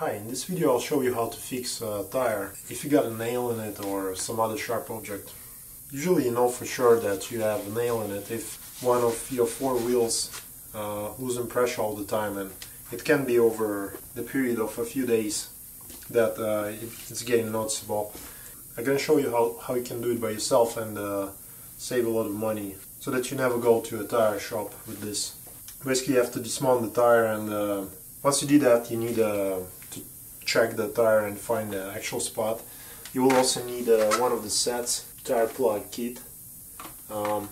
Hi, in this video I'll show you how to fix a tire if you got a nail in it or some other sharp object. Usually you know for sure that you have a nail in it if one of your four wheels uh, losing pressure all the time and it can be over the period of a few days that uh, it's getting noticeable. I'm gonna show you how, how you can do it by yourself and uh, save a lot of money so that you never go to a tire shop with this. Basically you have to dismount the tire and uh, once you do that you need to check the tire and find the actual spot. You will also need uh, one of the sets tire plug kit. Um,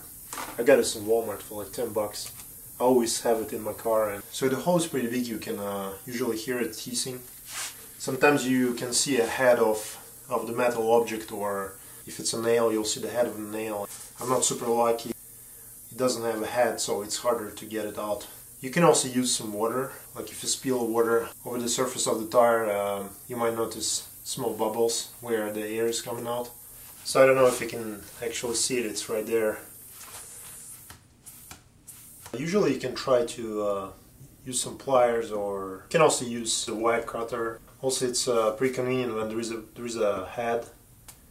I got this in Walmart for like 10 bucks. I always have it in my car and so the hole is pretty big you can uh, usually hear it hissing. Sometimes you can see a head of, of the metal object or if it's a nail you'll see the head of the nail. I'm not super lucky. It doesn't have a head so it's harder to get it out. You can also use some water, like if you spill water over the surface of the tire um, you might notice small bubbles where the air is coming out. So I don't know if you can actually see it, it's right there. Usually you can try to uh, use some pliers or you can also use the wire cutter. Also it's uh, pretty convenient when there is a there is a head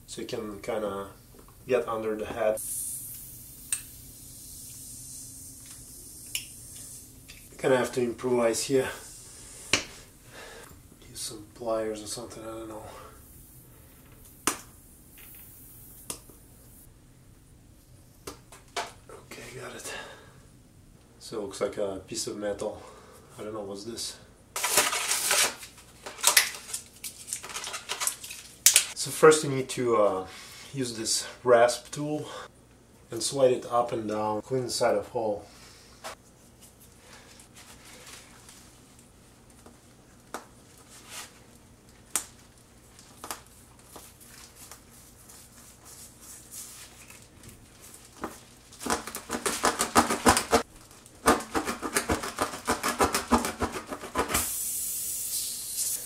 so you can kind of get under the head. Of have to improvise here. Use some pliers or something, I don't know. Okay, got it. So it looks like a piece of metal. I don't know what's this. So first you need to uh, use this rasp tool and slide it up and down, clean the side of hole.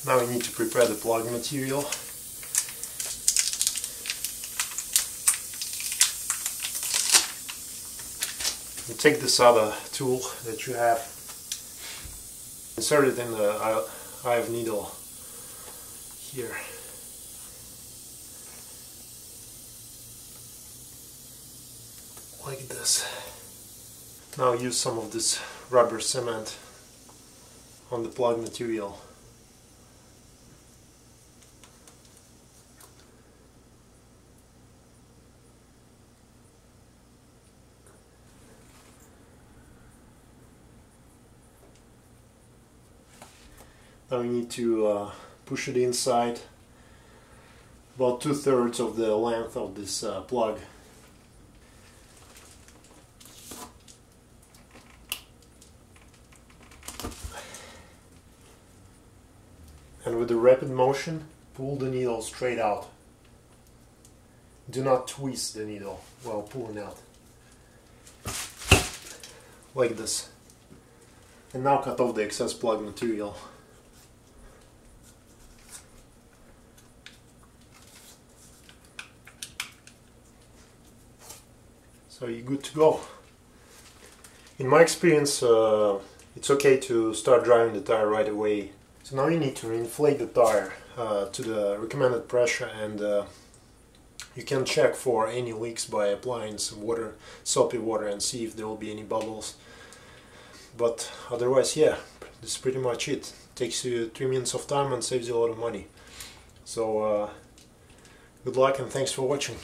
Now we need to prepare the plug material. You take this other tool that you have, insert it in the eye of needle here. Like this. Now use some of this rubber cement on the plug material. Now we need to uh, push it inside about two-thirds of the length of this uh, plug. And with a rapid motion, pull the needle straight out. Do not twist the needle while pulling out. Like this. And now cut off the excess plug material. So you're good to go. In my experience, uh, it's okay to start driving the tire right away. So now you need to inflate the tire uh, to the recommended pressure and uh, you can check for any leaks by applying some water, soapy water and see if there will be any bubbles. But otherwise, yeah, this is pretty much it. Takes you 3 minutes of time and saves you a lot of money. So uh, good luck and thanks for watching.